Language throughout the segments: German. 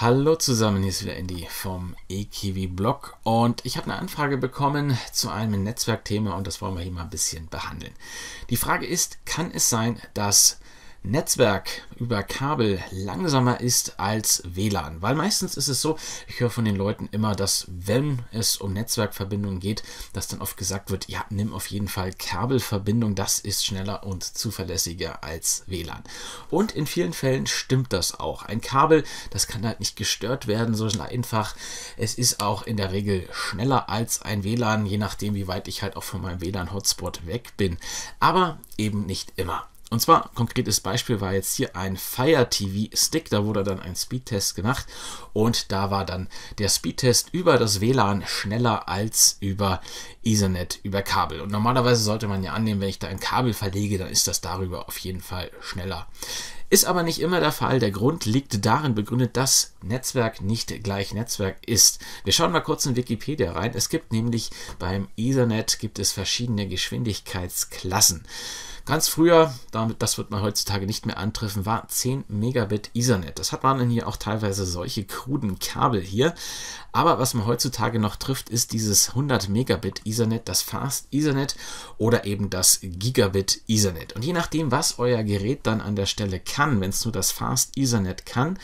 Hallo zusammen, hier ist wieder Andy vom eKiwi Blog und ich habe eine Anfrage bekommen zu einem Netzwerkthema und das wollen wir hier mal ein bisschen behandeln. Die Frage ist, kann es sein, dass Netzwerk über Kabel langsamer ist als WLAN. Weil meistens ist es so, ich höre von den Leuten immer, dass wenn es um Netzwerkverbindungen geht, dass dann oft gesagt wird, ja, nimm auf jeden Fall Kabelverbindung, das ist schneller und zuverlässiger als WLAN. Und in vielen Fällen stimmt das auch. Ein Kabel, das kann halt nicht gestört werden, so einfach. Es ist auch in der Regel schneller als ein WLAN, je nachdem, wie weit ich halt auch von meinem WLAN-Hotspot weg bin. Aber eben nicht immer. Und zwar, konkretes Beispiel war jetzt hier ein Fire TV Stick, da wurde dann ein Speedtest gemacht und da war dann der Speedtest über das WLAN schneller als über Ethernet, über Kabel. Und normalerweise sollte man ja annehmen, wenn ich da ein Kabel verlege, dann ist das darüber auf jeden Fall schneller. Ist aber nicht immer der Fall. Der Grund liegt darin begründet, dass Netzwerk nicht gleich Netzwerk ist. Wir schauen mal kurz in Wikipedia rein. Es gibt nämlich beim Ethernet gibt es verschiedene Geschwindigkeitsklassen. Ganz früher, damit, das wird man heutzutage nicht mehr antreffen, war 10 Megabit Ethernet. Das hat man dann hier auch teilweise solche kruden Kabel hier. Aber was man heutzutage noch trifft, ist dieses 100 Megabit Ethernet, das Fast Ethernet oder eben das Gigabit Ethernet. Und je nachdem, was euer Gerät dann an der Stelle kann, wenn es nur das Fast Ethernet kann,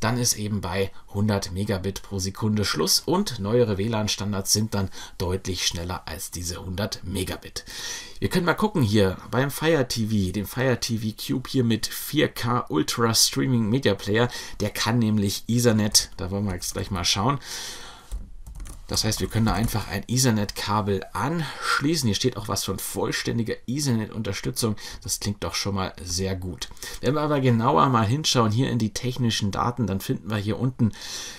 dann ist eben bei 100 Megabit pro Sekunde Schluss und neuere WLAN-Standards sind dann deutlich schneller als diese 100 Megabit. Wir können mal gucken hier beim Fire TV, dem Fire TV Cube hier mit 4K Ultra Streaming Media Player. Der kann nämlich Ethernet, da wollen wir jetzt gleich mal schauen. Das heißt, wir können da einfach ein Ethernet-Kabel anschließen. Hier steht auch was von vollständiger Ethernet-Unterstützung. Das klingt doch schon mal sehr gut. Wenn wir aber genauer mal hinschauen hier in die technischen Daten, dann finden wir hier unten,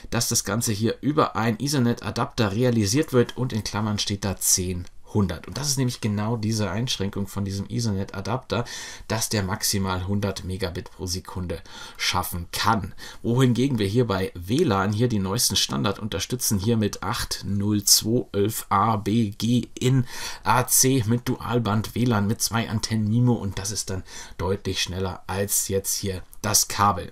dass das Ganze hier über ein Ethernet-Adapter realisiert wird und in Klammern steht da 10 100. Und das ist nämlich genau diese Einschränkung von diesem Ethernet-Adapter, dass der maximal 100 Megabit pro Sekunde schaffen kann. Wohingegen wir hier bei WLAN hier die neuesten Standard unterstützen, hier mit 80211a BG in AC mit Dualband WLAN mit zwei Antennen MIMO und das ist dann deutlich schneller als jetzt hier das Kabel.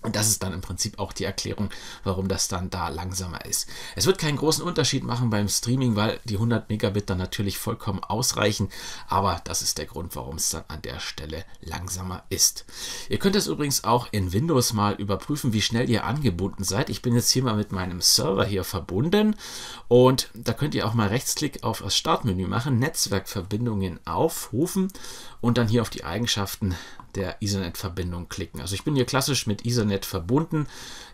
Und das ist dann im Prinzip auch die Erklärung, warum das dann da langsamer ist. Es wird keinen großen Unterschied machen beim Streaming, weil die 100 Megabit dann natürlich vollkommen ausreichen. Aber das ist der Grund, warum es dann an der Stelle langsamer ist. Ihr könnt es übrigens auch in Windows mal überprüfen, wie schnell ihr angebunden seid. Ich bin jetzt hier mal mit meinem Server hier verbunden. Und da könnt ihr auch mal Rechtsklick auf das Startmenü machen, Netzwerkverbindungen aufrufen und dann hier auf die Eigenschaften der Ethernet-Verbindung klicken. Also ich bin hier klassisch mit Ethernet verbunden.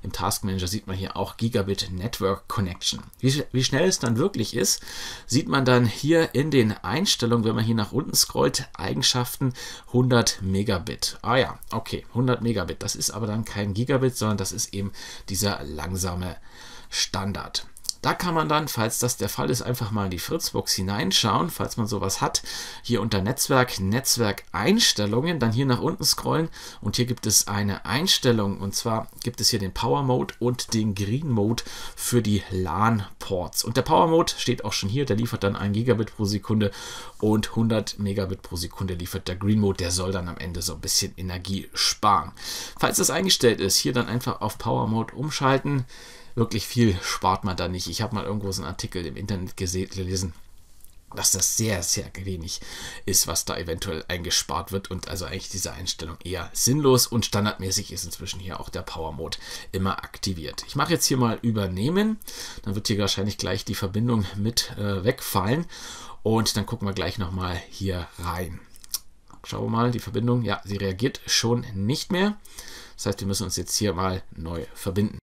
Im Task Manager sieht man hier auch Gigabit Network Connection. Wie, wie schnell es dann wirklich ist, sieht man dann hier in den Einstellungen, wenn man hier nach unten scrollt, Eigenschaften 100 Megabit. Ah ja, okay, 100 Megabit. Das ist aber dann kein Gigabit, sondern das ist eben dieser langsame Standard. Da kann man dann, falls das der Fall ist, einfach mal in die Fritzbox hineinschauen, falls man sowas hat. Hier unter Netzwerk, Netzwerkeinstellungen, dann hier nach unten scrollen und hier gibt es eine Einstellung und zwar gibt es hier den Power Mode und den Green Mode für die LAN Ports. Und der Power Mode steht auch schon hier, der liefert dann 1 Gigabit pro Sekunde und 100 Megabit pro Sekunde liefert der Green Mode, der soll dann am Ende so ein bisschen Energie sparen. Falls das eingestellt ist, hier dann einfach auf Power Mode umschalten wirklich viel spart man da nicht. Ich habe mal irgendwo so einen Artikel im Internet gelesen, dass das sehr, sehr wenig ist, was da eventuell eingespart wird und also eigentlich diese Einstellung eher sinnlos und standardmäßig ist inzwischen hier auch der Power Mode immer aktiviert. Ich mache jetzt hier mal übernehmen, dann wird hier wahrscheinlich gleich die Verbindung mit äh, wegfallen und dann gucken wir gleich nochmal hier rein. Schauen wir mal, die Verbindung, ja, sie reagiert schon nicht mehr. Das heißt, wir müssen uns jetzt hier mal neu verbinden.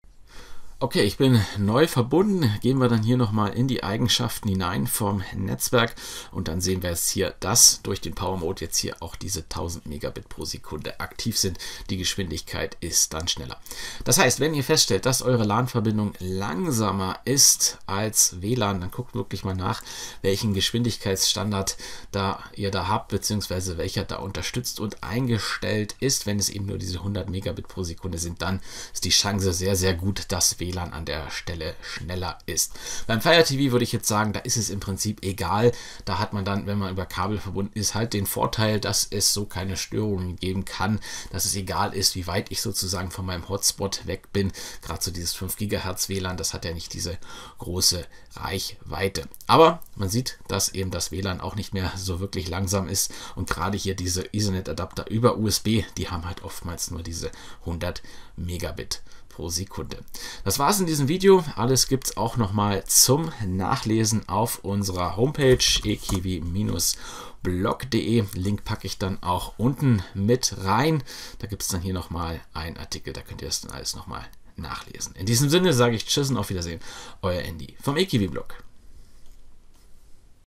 Okay, ich bin neu verbunden. Gehen wir dann hier nochmal in die Eigenschaften hinein vom Netzwerk und dann sehen wir jetzt hier, dass durch den Power Mode jetzt hier auch diese 1000 Megabit pro Sekunde aktiv sind. Die Geschwindigkeit ist dann schneller. Das heißt, wenn ihr feststellt, dass eure LAN-Verbindung langsamer ist als WLAN, dann guckt wirklich mal nach, welchen Geschwindigkeitsstandard da ihr da habt, beziehungsweise welcher da unterstützt und eingestellt ist. Wenn es eben nur diese 100 Megabit pro Sekunde sind, dann ist die Chance sehr, sehr gut, dass WLAN WLAN an der Stelle schneller ist. Beim Fire TV würde ich jetzt sagen, da ist es im Prinzip egal. Da hat man dann, wenn man über Kabel verbunden ist, halt den Vorteil, dass es so keine Störungen geben kann, dass es egal ist, wie weit ich sozusagen von meinem Hotspot weg bin. Gerade so dieses 5 GHz WLAN, das hat ja nicht diese große Reichweite. Aber man sieht, dass eben das WLAN auch nicht mehr so wirklich langsam ist und gerade hier diese Ethernet-Adapter über USB, die haben halt oftmals nur diese 100 Megabit pro Sekunde. Das war es in diesem Video. Alles gibt es auch nochmal zum Nachlesen auf unserer Homepage ekiwi-blog.de. Link packe ich dann auch unten mit rein. Da gibt es dann hier nochmal einen Artikel, da könnt ihr das dann alles nochmal nachlesen. In diesem Sinne sage ich Tschüss und auf Wiedersehen. Euer Andy vom Ekiwi-Blog.